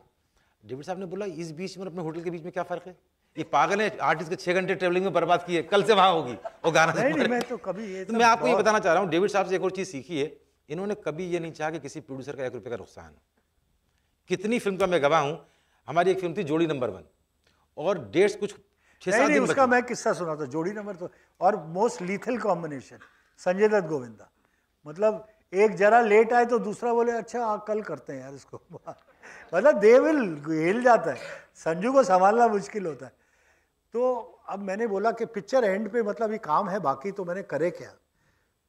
S3: डेविड साहब ने बोला इस बीच में अपने होटल के बीच में क्या फ़र्क है? ये पागल है आर्टिस्ट के छह घंटे ट्रेवलिंग में बर्बाद किए कल से वहाँ होगी वो गाना
S2: नहीं नहीं मैं तो कभी ये
S3: तो मैं आपको ये बताना चाह रहा हूँ डेविड साहब से एक और चीज़ सीखी है इन्होंने कभी ये नहीं चाहा कि किसी प्रोड्यूसर का एक रुपये का नुकसान हो। कितनी फ़िल्म का मैं गवाह हूँ हमारी एक फ़िल्म थी जोड़ी नंबर वन और डेट्स कुछ सात दिन
S2: उसका मैं किस्सा सुना था जोड़ी नंबर तो और most lethal combination Sanjay Dutt Govinda. मतलब एक जरा लेट आए तो दूसरा बोले अच्छा आ, कल करते हैं यार इसको। मतलब दे विल हिल जाता है। संजू को संभालना मुश्किल होता है। तो अब मैंने बोला कि पिक्चर एंड पे मतलब ये काम है, बाकी तो मैंने करे क्या?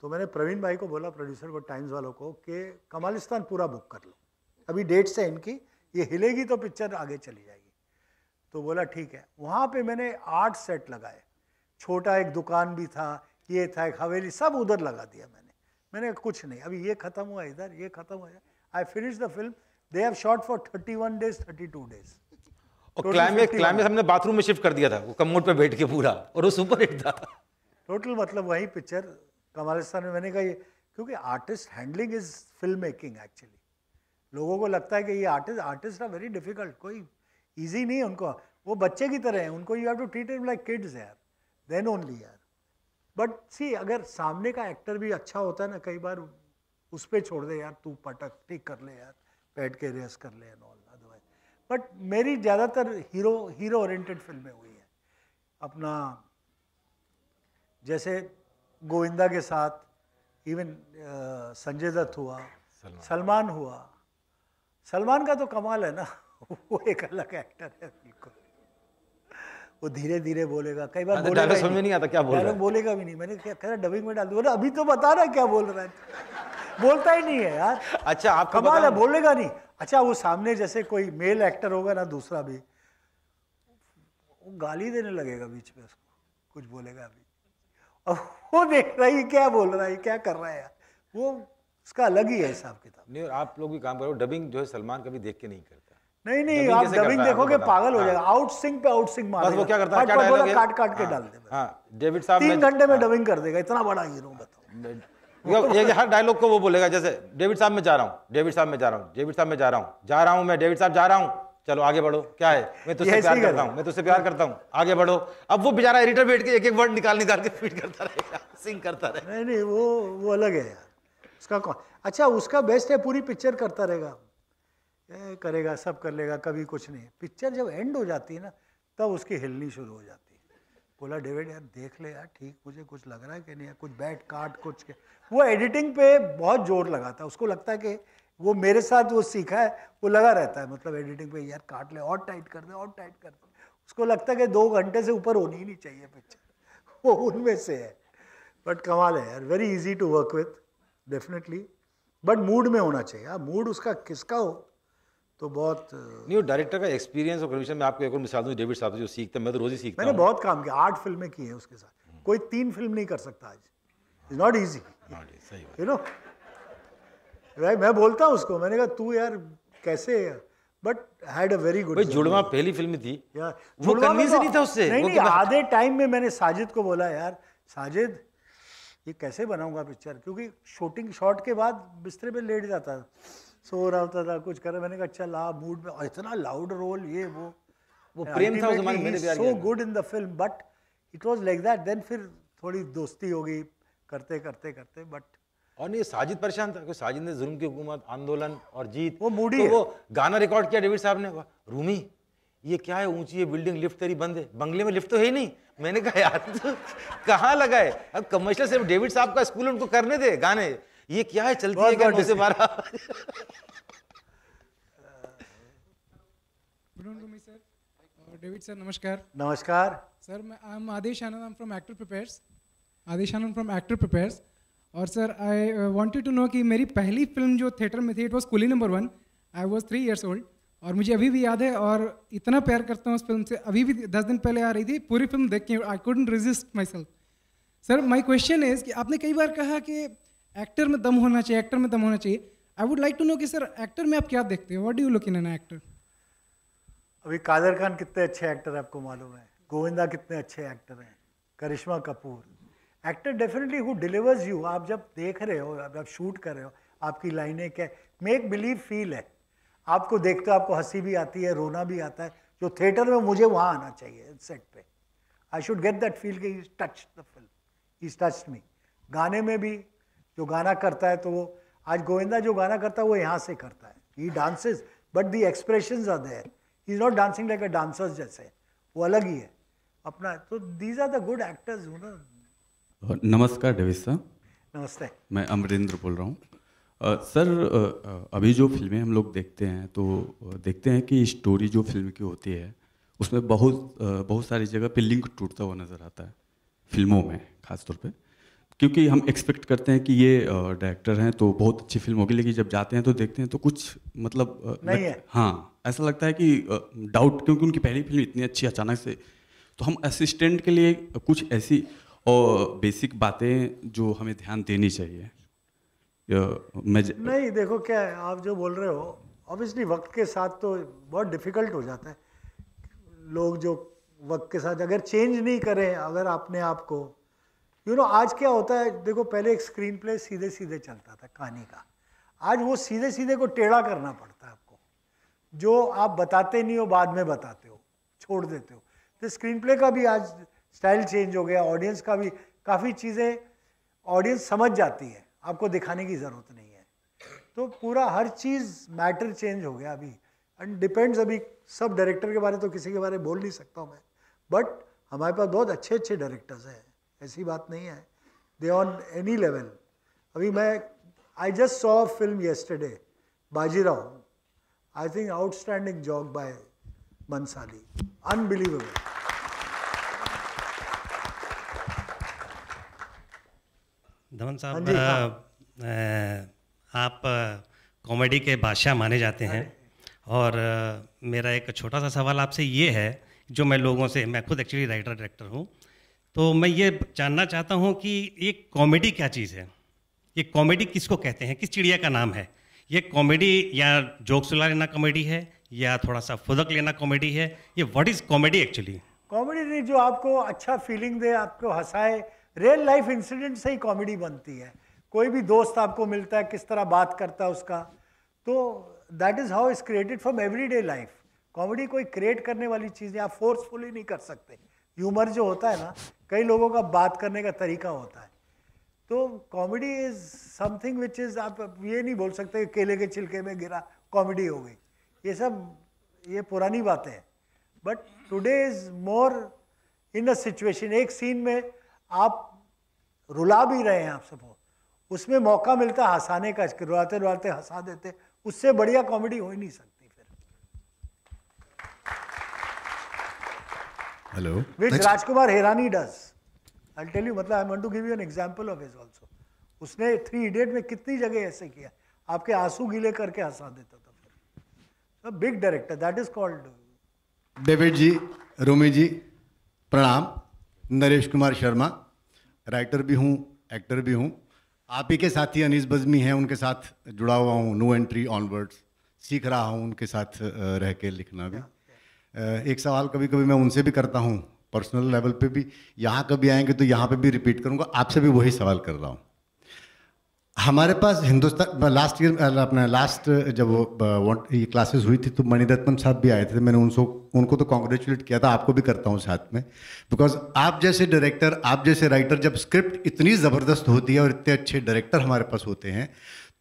S2: तो मैंने प्रवीण भाई को बोला प्रोड्यूसर को टाइम्स वालों को, कि कमालिस्तान पूरा बुक कर लो। अभी डेट्स है इनकी, ये हिलेगी तो पिक्चर आगे चली जाएगी। तो बोला, ठीक है। वहाँ पे मैंने आठ सेट लगाए। छोटा एक दुकान भी था, ये था एक हवेली, सब उधर लगा दिया मैंने। मैंने कुछ नहीं, अभी ये खत्म हुआ, इधर ये खत्म हुआ। I finish the film they have shot for thirty one days thirty two days
S3: और क्लाइमेक्स क्लाइमेक्स हमने बाथरूम में शिफ्ट कर दिया था वो कमोड पे बैठ के पूरा और वो सुपर हिट था।
S2: टोटल मतलब वही पिक्चर कमालिस्तान में मैंने कहा ये क्योंकि artist handling is film making actually लोगों को लगता है कि ये artist artist are very difficult कोई ईजी नहीं है उनको। वो बच्चे की तरह है उनको यू हैव टू ट्रीट इम लाइक किड्स यार। देन ओनली यार। बट सी अगर सामने का एक्टर भी अच्छा होता है ना कई बार उस पर छोड़ दे यार तू पटक ठीक कर ले यार। बैठ के रेस कर ले एंड ऑल बट मेरी ज़्यादातर हीरो हीरो ओरिएंटेड फ़िल्में हुई हैं। अपना जैसे गोविंदा के साथ इवन संजय दत्त हुआ सलमान। हुआ। सलमान का तो कमाल है ना वो एक अलग एक्टर है बिल्कुल। वो धीरे धीरे बोलेगा कई बार
S3: तो
S2: बोलेगा
S3: समझ में नहीं आता क्या बोल रहा है।
S2: बोलेगा भी नहीं। मैंने क्या कह डबिंग में डाल दिया बोले अभी तो बता रहा है क्या बोल रहा है? बोलता ही नहीं है यार।
S3: अच्छा आप
S2: कमाल है बोलेगा नहीं। अच्छा वो सामने जैसे कोई मेल एक्टर होगा ना दूसरा भी। वो गाली देने लगेगा बीच में उसको कुछ बोलेगा अभी अब वो देख रहा है क्या बोल रहा है क्या कर रहा है यार? वो उसका अलग ही है हिसाब किताब।
S3: नहीं और आप लोग भी काम करो डबिंग जो है सलमान कभी देख के नहीं करता।
S2: नहीं नहीं आप डबिंग देखोगे पागल हो।
S3: हाँ।
S2: जाएगा। आउट सिंग पे आउट सिंग मार
S3: बस वो क्या करता है है
S2: काट काट के
S3: हाँ,
S2: डाल दे
S3: हाँ डेविड साहब
S2: तीन घंटे में डबिंग कर देगा इतना बड़ा हीरो बताओ।
S3: एक हर डायलॉग को वो बोलेगा जैसे डेविड साहब मैं जा रहा हूँ डेविड साहब मैं जा रहा हूँ डेविड साहब मैं जा रहा हूँ जा रहा हूँ मैं डेविड साहब जा रहा हूँ। चलो आगे बढ़ो क्या है? मैं तुझसे प्यार करता हूँ मैं तुझसे प्यार करता हूँ। आगे बढ़ो। अब वो बेचारा एडिटर बैठ के एक एक वर्ड निकाल निकाल के फ़ीड करता रहेगा सिंग करता रहेगा।
S2: नहीं नहीं वो वो अलग है यार। उसका कौन अच्छा उसका बेस्ट है पूरी पिक्चर करता रहेगा। करेगा सब कर लेगा कभी कुछ नहीं। पिक्चर जब एंड हो जाती है ना तब उसकी हिलनी शुरू हो जाती है। बोला डेविड यार देख ले यार ठीक मुझे कुछ लग रहा है कि नहीं यार, कुछ बैठ काट कुछ के वो एडिटिंग पे बहुत ज़ोर लगाता है उसको लगता है कि वो मेरे साथ वो सीखा है वो लगा रहता है। मतलब एडिटिंग पे यार काट ले और टाइट कर दे और टाइट कर दे। उसको लगता है कि दो घंटे से ऊपर होनी ही नहीं चाहिए पिक्चर वो उनमें से है। बट कमाल है यार very easy to work with definitely but mood में होना चाहिए। हाँ मूड उसका किसका हो तो बहुत
S3: नहीं वो डायरेक्टर का एक्सपीरियंस और कंडीशन में आपको एक और मिसाल दूँ डेविड साहब से जो सीखते हैं मैं तो रोज ही सीखता
S2: मैंने बहुत काम किया आठ फ़िल्में की हैं उसके साथ। कोई तीन फ़िल्म नहीं कर सकता आज। इज़ नॉट ईजी
S3: जी, सही बात।
S2: यू नो भाई मैं बोलता हूँ उसको मैंने कहा तू यार कैसे but had a very
S3: good Judwaa पहली फ़िल्म थी।
S2: यार
S3: वो ही
S2: तो-
S3: नहीं था उससे,
S2: नहीं नहीं आधे टाइम में मैंने साजिद को बोला यार साजिद ये कैसे बनाऊँगा पिक्चर क्योंकि शूटिंग शॉट के बाद बिस्तरे पे लेट जाता था। सो रहा होता था कुछ कर मैंने कहा चल आ मूड में इतना लाउड रोल ये वो।
S3: वो प्रेम था उस जमाने में, so
S2: good in the film but it was like that then फिर थोड़ी दोस्ती हो गई करते करते करते बट
S3: और नहीं साजिद परेशान था क्योंकि साजिद ने जुल्म की हुकूमत आंदोलन और जीत।
S2: वो मूडी
S3: तो
S2: है।
S3: वो गाना रिकॉर्ड किया डेविड साहब ने। रूमी ये क्या है ऊँची ये बिल्डिंग लिफ्ट तेरी बंद है? बंगले में लिफ्ट तो है ही नहीं। मैंने कहा यार तो कहाँ लगा है? अब कमर्शियल सिर्फ़ डेविड साहब का स्कूल उनको करने दे गाने। ये क्या है चलती है क्या नौ से बारह.
S4: Uh, David sir, नमस्कार.
S2: नमस्कार
S4: Sir, मैं I'm Adesh Anand. I'm from Actor Prepares. Adesh Anand from Actor Prepares. और sir I wanted to know कि मेरी पहली फ़िल्म जो थिएटर में थी it was Coolie number one I was three years old और मुझे अभी भी याद है और इतना प्यार करता हूँ उस फ़िल्म से अभी भी दस दिन पहले आ रही थी पूरी फ़िल्म देख के I couldn't resist myself sir my question is कि आपने कई बार कहा कि एक्टर में दम होना चाहिए एक्टर में दम होना चाहिए। I would like to know कि सर एक्टर में आप क्या देखते हैं? What do look in an actor
S2: अभी कादर खान कितने अच्छे एक्टर आपको मालूम है? गोविंदा कितने अच्छे एक्टर हैं? Karishma Kapoor. Actor definitely who delivers you आप जब देख रहे हो, आप शूट कर रहे हो, आपकी लाइनें क्या मेक बिलीव फील है। आपको देखते हो, आपको हँसी भी आती है, रोना भी आता है। जो थिएटर में मुझे वहाँ आना चाहिए सेट पे। I should get that feel कि touch the film is touch me गाने में भी जो गाना करता है तो वो आज गोविंदा जो गाना करता है वो यहाँ से करता है। He dances but the expression are there he is not dancing like a dancers जैसे। वो अलग ही है। अपना तो these are the good actors you know
S5: नमस्कार डेविड सर
S2: नमस्ते।
S5: मैं अमरिंद्र बोल रहा हूँ। सर अभी जो फ़िल्में हम लोग देखते हैं तो देखते हैं कि स्टोरी जो फ़िल्म की होती है उसमें बहुत बहुत सारी जगह पे लिंक टूटता हुआ नज़र आता है फ़िल्मों में खास तौर पे। क्योंकि हम एक्सपेक्ट करते हैं कि ये डायरेक्टर हैं तो बहुत अच्छी फ़िल्म होगी लेकिन जब जाते हैं तो देखते हैं तो कुछ मतलब
S2: नहीं है।
S5: हाँ ऐसा लगता है कि डाउट क्योंकि उनकी पहली फ़िल्म इतनी अच्छी अचानक से तो हम असिस्टेंट के लिए कुछ ऐसी और बेसिक बातें जो हमें ध्यान देनी चाहिए मैं ज-
S2: नहीं देखो क्या है आप जो बोल रहे हो ऑब्वियसली वक्त के साथ तो बहुत डिफ़िकल्ट हो जाता है लोग जो वक्त के साथ अगर चेंज नहीं करें अगर आपने आप यू नो आज क्या होता है, देखो, पहले एक स्क्रीन प्ले सीधे सीधे चलता था कहानी का। आज वो सीधे सीधे को टेढ़ा करना पड़ता है आपको। जो आप बताते नहीं हो, बाद में बताते हो, छोड़ देते हो। तो स्क्रीन प्ले का भी आज स्टाइल चेंज हो गया ऑडियंस का भी काफ़ी चीज़ें ऑडियंस समझ जाती है। आपको दिखाने की ज़रूरत नहीं है। तो पूरा हर चीज़ मैटर चेंज हो गया अभी। एंड डिपेंड्स अभी, सब डायरेक्टर के बारे तो किसी के बारे बोल नहीं सकता हूँ मैं। बट हमारे पास बहुत अच्छे अच्छे डायरेक्टर्स हैं। ऐसी बात नहीं है। दे ऑन एनी लेवल अभी मैं I just saw film yesterday Bajirao I think outstanding job by Bhansali unbelievable
S6: Dhawan साहब
S2: हाँ हाँ।
S6: आप कॉमेडी के बादशाह माने जाते हैं। और अ, मेरा एक छोटा सा सवाल आपसे ये है जो मैं लोगों से मैं खुद एक्चुअली राइटर डायरेक्टर हूँ। तो मैं ये जानना चाहता हूँ कि ये कॉमेडी क्या चीज़ है? ये कॉमेडी किसको कहते हैं? किस चिड़िया का नाम है? ये कॉमेडी या जोक सुला लेना कॉमेडी है, या थोड़ा सा फुदक लेना कॉमेडी है? ये what is comedy actually
S2: comedy नहीं, जो आपको अच्छा फीलिंग दे, आपको हंसाए रियल लाइफ इंसिडेंट से ही कॉमेडी बनती है। कोई भी दोस्त आपको मिलता है, किस तरह बात करता है उसका तो that is how is created from every day life comedy कोई क्रिएट करने वाली चीज़ है, आप फोर्सफुली नहीं कर सकते। ह्यूमर जो होता है ना कई लोगों का बात करने का तरीका होता है। तो comedy is something which is आप ये नहीं बोल सकते केले के छिलके में गिरा कॉमेडी हो गई। ये सब, ये पुरानी बातें हैं। But today is more in a situation एक सीन में आप रुला भी रहे हैं आप सबको। उसमें मौका मिलता है हंसाने का रुलाते रुलाते हंसा देते, उससे बढ़िया कॉमेडी हो ही नहीं सकती। फिर
S7: hello
S2: which Rajkumar Hirani does I tell you मतलब I want to give you an example of his also उसने थ्री इडियट में कितनी जगह ऐसे किया। आपके आँसू गीले करके हंसा देता था फिर। Big director that is called
S7: David ji Romi ji प्रणाम। नरेश कुमार शर्मा। राइटर भी हूँ एक्टर भी हूँ। आप ही के साथी अनीस बज़मी हैं उनके साथ जुड़ा हुआ हूँ। नो एंट्री ऑनवर्ड्स सीख रहा हूँ उनके साथ रह के लिखना भी। एक सवाल कभी कभी मैं उनसे भी करता हूँ पर्सनल लेवल पे भी। यहाँ कभी आएँगे तो यहाँ पे भी रिपीट करूँगा। आपसे भी वही सवाल कर रहा हूँ। हमारे पास हिंदुस्तान लास्ट ईयर अपना लास्ट जब वो ये क्लासेस हुई थी तो मणिरत्नम साहब भी आए थे। मैंने उनको उनको तो कॉन्ग्रेचुलेट किया था। आपको भी करता हूँ साथ में। बिकॉज़ आप जैसे डायरेक्टर आप जैसे राइटर जब स्क्रिप्ट इतनी ज़बरदस्त होती है और इतने अच्छे डायरेक्टर हमारे पास होते हैं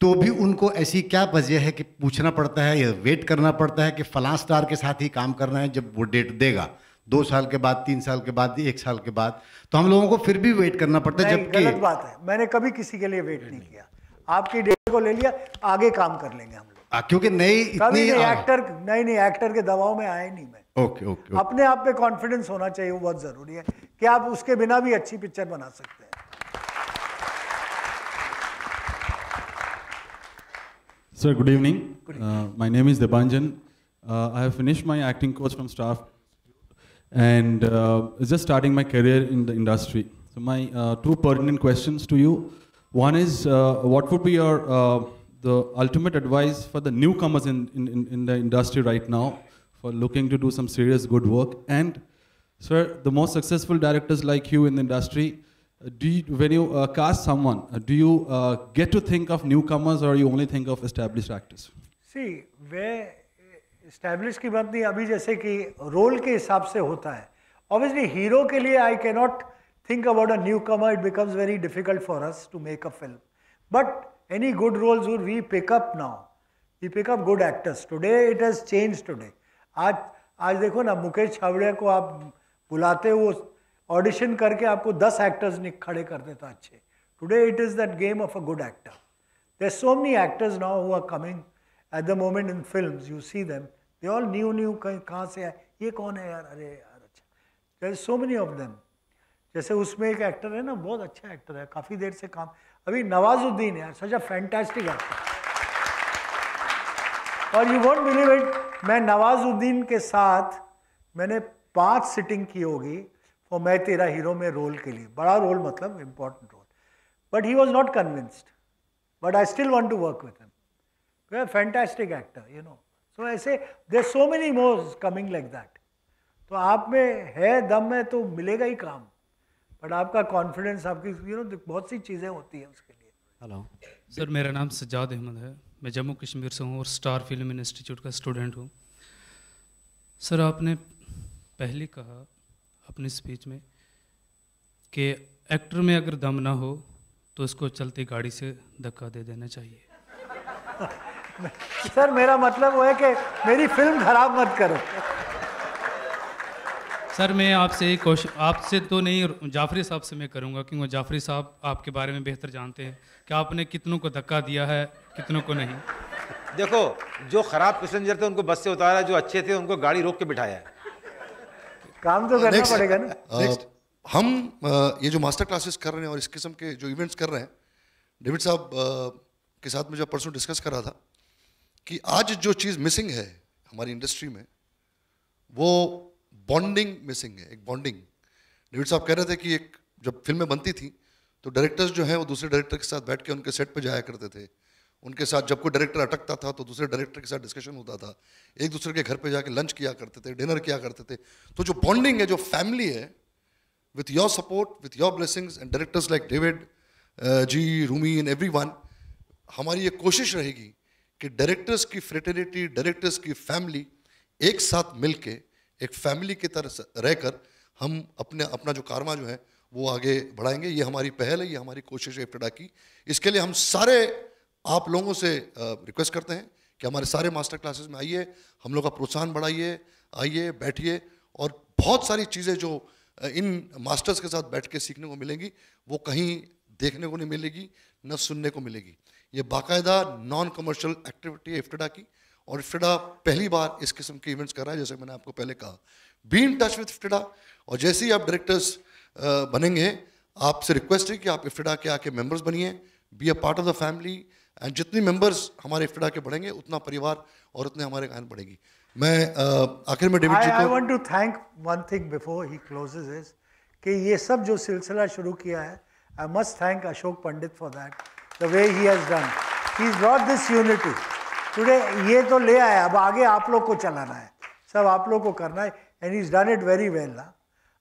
S7: तो भी उनको ऐसी क्या वजह है कि पूछना पड़ता है या वेट करना पड़ता है कि फलां स्टार के साथ ही काम करना है जब वो डेट देगा? दो साल के बाद तीन साल के बाद एक साल के बाद। तो हम लोगों को फिर भी वेट करना पड़ता है जबकि
S2: गलत बात है। मैंने कभी किसी के लिए वेट नहीं किया। आपकी डेट को ले लिया आगे काम कर लेंगे हम लोग।
S7: क्योंकि नई
S2: नहीं एक्टर नहीं नहीं एक्टर के दबाव में आए नहीं मैं।
S7: ओके ओके
S2: अपने आप में कॉन्फिडेंस होना चाहिए वो बहुत ज़रूरी है कि आप उसके बिना भी अच्छी पिक्चर बना सकते हैं।
S8: Sir, good evening. Uh, my name is Debanjan. Uh, I have finished my acting course from staff and uh, just starting my career in the industry. So my uh, two pertinent questions to you. One is, uh, what would be your uh, the ultimate advice for the newcomers in, in, in the industry right now for looking to do some serious good work? And sir, the most successful directors like you in the industry, do you, when you uh, cast someone, uh, do you uh, get to think of newcomers or you only think of established actors?
S2: See, where establish की बात नहीं अभी जैसे कि role के हिसाब से होता है। ऑब्वियसली हीरो के लिए I can not think about a newcomer it becomes very difficult for us to make a film but any good roles would we pick up now we pick up good actors today it has change today आज आज देखो ना मुकेश छावड़िया को आप बुलाते हो audition करके आपको दस एक्टर्स खड़े कर देता अच्छे। Today it is that game of a good actor there so many actors now who are coming at the moment in film you see them they all new new कहीं कहाँ से आए? ये कौन है यार? अरे यार अच्छा। There so many of them जैसे उसमें एक एक्टर है ना, बहुत अच्छा एक्टर है, काफ़ी देर से काम। अभी नवाजुद्दीन यार सच अ फैंटेस्टिक एक्टर और यू वॉन्ट बिलीव इट मैं नवाजुद्दीन के साथ मैंने पाँच सिटिंग की होगी। और मैं तेरा हीरो में रोल के लिए बड़ा रोल मतलब important role but he was not convinced but I still want to work with him fantastic actor you know तो ऐसे there so many more's coming like that तो आप में है दम है तो मिलेगा ही काम. बट आपका कॉन्फिडेंस आपकी यू नो बहुत सी चीज़ें होती हैं उसके लिए.
S9: हेलो सर मेरा नाम सज्जाद अहमद है. मैं जम्मू कश्मीर से हूँ और स्टार फ़िल्म इंस्टीट्यूट का स्टूडेंट हूँ. सर आपने पहले कहा अपनी स्पीच में कि एक्टर में अगर दम ना हो तो उसको चलती गाड़ी से धक्का दे देना चाहिए।
S2: सर मेरा मतलब वो है कि मेरी फ़िल्म खराब मत करो।
S9: सर मैं आपसे एक क्वेश्चन आपसे तो नहीं जाफरी साहब से मैं करूँगा क्योंकि जाफरी साहब आपके बारे में बेहतर जानते हैं कि आपने कितनों को धक्का दिया है कितनों को नहीं।
S3: देखो जो खराब पैसेंजर थे उनको बस से उतारा जो अच्छे थे उनको गाड़ी रोक के बिठाया
S2: काम तो करना next, पड़ेगा ना।
S1: नेक्स्ट हम ये जो मास्टर क्लासेस कर रहे हैं और इस किस्म के जो इवेंट्स कर रहे हैं डेविड साहब के साथ में जब परसों डिस्कस कर रहा था कि आज जो चीज़ मिसिंग है हमारी इंडस्ट्री में वो बॉन्डिंग मिसिंग है एक बॉन्डिंग डेविड साहब कह रहे थे कि एक जब फ़िल्में बनती थी तो डायरेक्टर्स जो हैं वो दूसरे डायरेक्टर के साथ बैठ के उनके सेट पे जाया करते थे। उनके साथ जब कोई डायरेक्टर अटकता था तो दूसरे डायरेक्टर के साथ डिस्कशन होता था। एक दूसरे के घर पे जाके लंच किया करते थे डिनर किया करते थे। तो जो बॉन्डिंग है, जो फैमिली है with your support with your blessings and directors like David ji Rumi and everyone हमारी ये कोशिश रहेगी कि डायरेक्टर्स की फ्रेटर्निटी डायरेक्टर्स की फैमिली एक साथ मिलके, एक फैमिली की तरह रहकर हम अपने, अपना जो कारवा जो है, वो आगे बढ़ाएँगे। ये हमारी पहल है, ये हमारी कोशिश है इफ्तडा की। इसके लिए हम सारे आप लोगों से रिक्वेस्ट करते हैं कि हमारे सारे मास्टर क्लासेस में आइए, हम लोग का प्रोत्साहन बढ़ाइए, आइए, बैठिए और बहुत सारी चीज़ें जो इन मास्टर्स के साथ बैठ के सीखने को मिलेंगी, वो कहीं देखने को नहीं मिलेगी, न सुनने को मिलेगी। ये बाकायदा नॉन कमर्शियल एक्टिविटी है इफ्तडा की और इफ्तडा पहली बार इस किस्म के इवेंट्स कर रहा है, जैसे मैंने आपको पहले कहा। Be in touch with IFTDA और जैसे ही आप डायरेक्टर्स बनेंगे, आपसे रिक्वेस्ट है कि आप इफ्तडा के आके मेंबर्स बनिए be a part of the family and जितनी मेंबर्स हमारे इफ्तडा के बढ़ेंगे उतना परिवार और उतने हमारे गायन बढ़ेगी। मैं आखिर में डेविड जी को
S2: I want to thank one thing before he closes is कि ये सब जो सिलसिला शुरू किया है I must thank Ashok Pandit for that the way he has done he is brought this unity today ये तो ले आया अब आगे आप लोग को चलाना है। सब आप लोग को करना है and he is done it very well ना।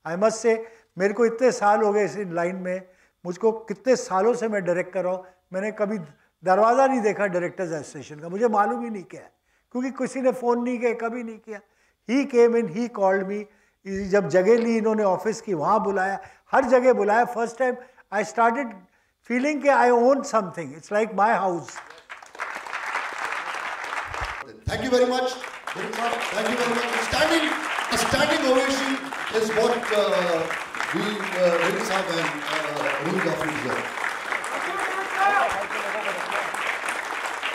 S2: आई मस्ट से मेरे को इतने साल हो गए इस लाइन में मुझको कितने सालों से मैं डायरेक्ट कर रहा हूँ। मैंने कभी दरवाज़ा नहीं देखा डायरेक्टर्स एसोसिएशन का। मुझे मालूम ही नहीं क्या क्योंकि किसी ने फ़ोन नहीं किया कभी नहीं किया। ही केम इन ही कॉल्ड मी जब जगह ली इन्होंने ऑफ़िस की वहाँ बुलाया। हर जगह बुलाया। First time I started feeling के I own something it's like my house
S1: Thank you very much. Thank you very much. A Standing, a standing ovation is what uh, we, uh, Reddy and uh, Rumi Gafri